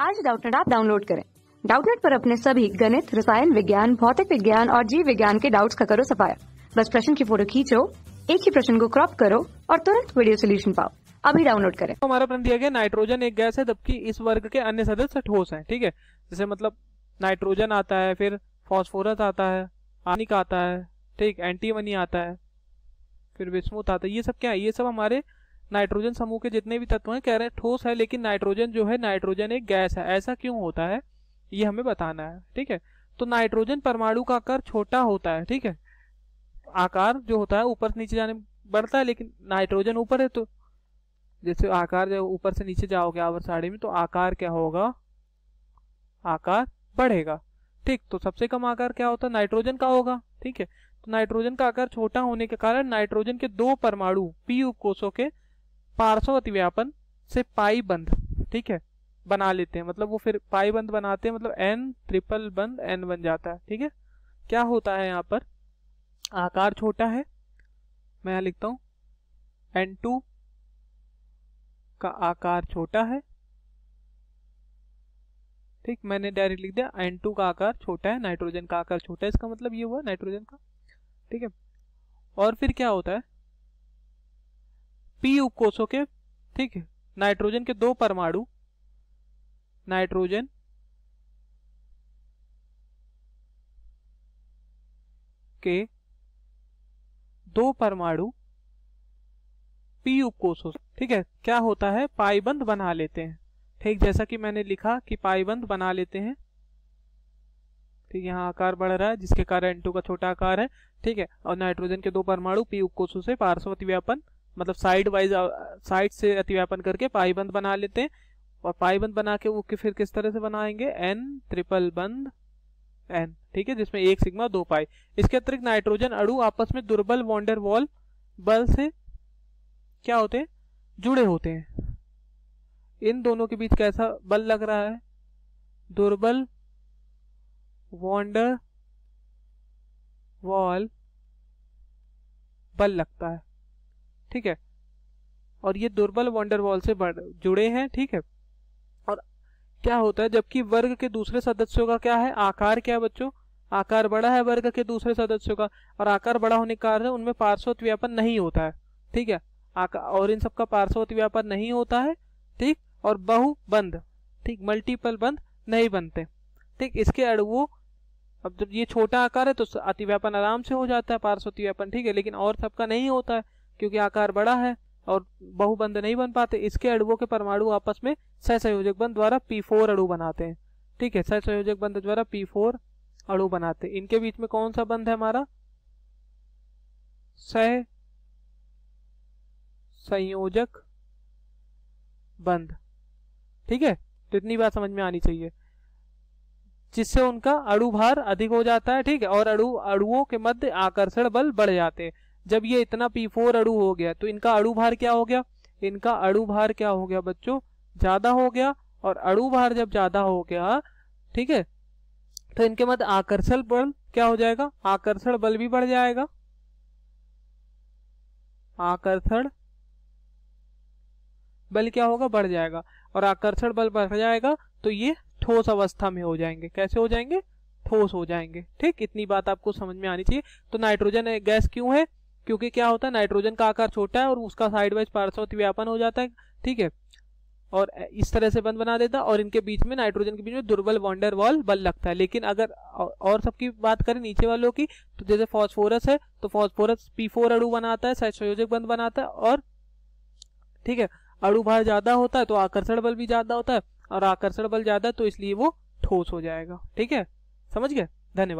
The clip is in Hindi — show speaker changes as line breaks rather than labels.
आज डाउटनेट ऐप डाउनलोड करें। डाउटनेट पर अपने सभी गणित, रसायन विज्ञान, भौतिक विज्ञान और जीव विज्ञान के डाउट्स का करो सफाया। बस प्रश्न की फ़ोटो खींचो, एक ही प्रश्न को क्रॉप करो और तुरंत वीडियो सोल्यूशन पाओ। अभी डाउनलोड करें।
तो हमारा प्रश्न दिया गया नाइट्रोजन एक गैस है, जबकि इस वर्ग के अन्य सदस्य ठोस हैं, ठीक है? जैसे मतलब नाइट्रोजन आता है, फिर फॉस्फोरस आता है आनिक आता है, ठीक? एंटीमनी आता है, फिर विस्मुत आता है। ये सब क्या है? ये सब हमारे नाइट्रोजन समूह के जितने भी तत्व हैं, कह रहे हैं ठोस है, लेकिन नाइट्रोजन जो है, नाइट्रोजन एक गैस है। ऐसा क्यों होता है? ये हमें बताना है, ठीक है? तो नाइट्रोजन परमाणु का आकार छोटा होता है, ठीक है? आकार जो होता है, ऊपर से नीचे जाने बढ़ता है, लेकिन नाइट्रोजन ऊपर है तो जैसे आकार जब ऊपर से नीचे जाओगे, आवर साड़ी में तो आकार क्या होगा? आकार बढ़ेगा। ठीक तो सबसे कम आकार क्या होता है? नाइट्रोजन का होगा, ठीक है? तो नाइट्रोजन का आकार छोटा होने के कारण नाइट्रोजन के दो परमाणु, पी उपकोषों के पार्श्व अतिव्यापन से पाई बंध, ठीक है? बना लेते हैं। मतलब वो फिर पाई बंद बनाते हैं मतलब एन ट्रिपल बंद एन बन जाता है, ठीक है? क्या होता है यहाँ पर? आकार छोटा है। मैं यहाँ लिखता हूँ। एन टू का आकार छोटा है। ठीक, मैंने डायरेक्ट लिख दिया। एन टू का आकार छोटा है नाइट्रोजन का आकार छोटा है। इसका मतलब ये हुआ नाइट्रोजन का, ठीक है? और फिर क्या होता है? पी उपकोषों के, ठीक है नाइट्रोजन के दो परमाणु नाइट्रोजन के दो परमाणु पी उपकोषों ठीक है, क्या होता है पाईबंद बना लेते हैं। ठीक, जैसा कि मैंने लिखा कि पाईबंद बना लेते हैं। ठीक, यहाँ आकार बढ़ रहा है, जिसके कारण एन का छोटा आकार है। ठीक है, और नाइट्रोजन के दो परमाणु पी उपकोषों से पार्श्व अतिव्यापन मतलब साइड वाइज साइड से अतिव्यापन करके पाईबंद बना लेते हैं। और पाईबंद बना के वो कि फिर किस तरह से बनाएँगे? एन ट्रिपल बंद एन ठीक है, जिसमें एक सिग्मा दो पाई इसके अतिरिक्त नाइट्रोजन अणु आपस में दुर्बल वॉन्डर वॉल, बल से क्या होते हैं? जुड़े होते हैं। इन दोनों के बीच कैसा बल लग रहा है? दुर्बल वॉन्डर वॉल बल लगता है। ठीक है? और ये दुर्बल वॉन्डर वॉल से जुड़े हैं, ठीक है? और क्या होता है जबकि वर्ग के दूसरे सदस्यों का क्या है? आकार क्या है बच्चों? आकार बड़ा है वर्ग के दूसरे सदस्यों का, और आकार बड़ा होने के कारण उनमें पार्श्वत व्यापन नहीं होता है, ठीक है? और इन सबका पार्श्वत व्यापन नहीं होता है, ठीक? और बहु बंद ठीक? मल्टीपल बंद नहीं बनते, ठीक? इसके अड़ुओं अब जब ये छोटा आकार है तो अतिव्यापन आराम से हो जाता है पार्श्वती व्यापन ठीक है? लेकिन और सबका नहीं होता है क्योंकि आकार बड़ा है और बहुबंध नहीं बन पाते, इसके अड़ुओं के परमाणु आपस में सहसंयोजक बंद द्वारा पी फोर अड़ु बनाते हैं। ठीक है सहसंयोजक बंद द्वारा पी फोर अड़ु बनाते हैं। इनके बीच में कौन सा बंद है हमारा? सह संयोजक बंद ठीक है तो इतनी बात समझ में आनी चाहिए। जिससे उनका अणु भार अधिक हो जाता है, ठीक है, और अणु, अणुओं के मध्य आकर्षण बल बढ़ जाते हैं। जब ये इतना पी फोर अणु हो गया तो इनका अणु भार क्या हो गया? इनका अणु भार क्या हो गया बच्चों? ज़्यादा हो गया और अणु भार जब ज़्यादा हो गया, ठीक है? तो इनके मध्य आकर्षण बल क्या हो जाएगा? आकर्षण बल भी बढ़ जाएगा। आकर्षण बल क्या होगा? बढ़ जाएगा। और आकर्षण बल बढ़ जाएगा तो ये ठोस अवस्था में हो जाएँगे। कैसे हो जाएँगे? ठोस हो जाएँगे। ठीक? इतनी बात आपको समझ में आनी चाहिए। तो नाइट्रोजन गैस क्यों है? क्योंकि क्या होता है, नाइट्रोजन का आकार छोटा है और उसका साइड वाइज पार्श्वती व्यापन हो जाता है, ठीक है? और इस तरह से बंद बना देता है और इनके बीच में नाइट्रोजन के बीच में दुर्बल वॉन्डर वॉल बल लगता है। लेकिन अगर और सबकी बात करें नीचे वालों की तो जैसे फॉस्फोरस है तो फॉस्फोरस पी फोर अड़ु बनाता है संयोजक बंद बनाता है और, ठीक है, अणु भार ज़्यादा होता है तो आकर्षण बल भी ज़्यादा होता है और आकर्षण बल ज़्यादा तो इसलिए वो ठोस हो जाएगा, ठीक है? समझ गए? धन्यवाद।